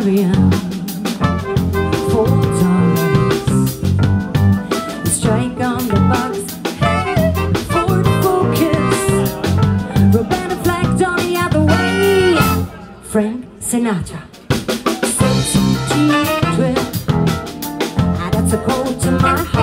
carrion dollars. Strike on the box, Ford Focus, Donny way, Frank Sinatra. Six G drip, ah, a cold to my heart.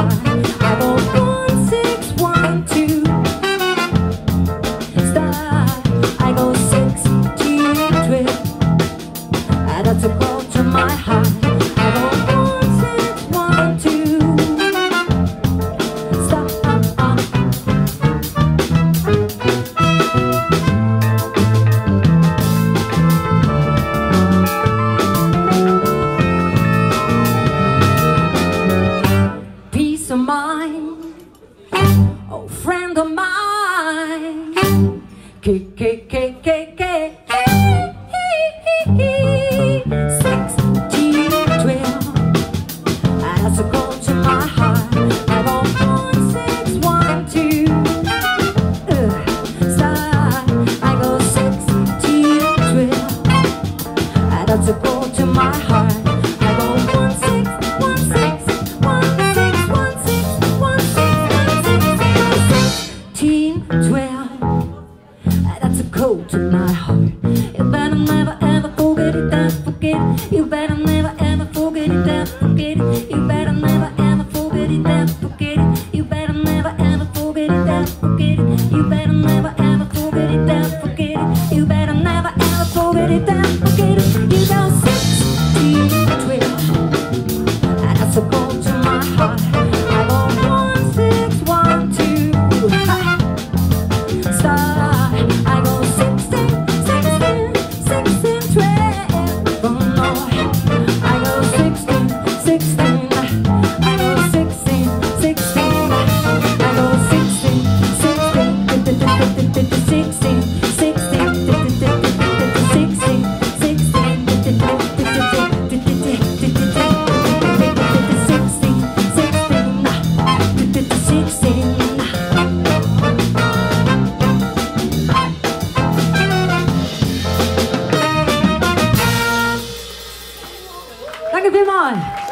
Oh, friend of mine. K That's to my heart. You better never ever forget it, then forget it. You better never ever forget it, then forget it. You better never ever forget it, then forget it. You better never ever forget it, then forget it. You better never ever forget it, then forget it. You better never ever forget it, then forget it. You go Danke vielmals.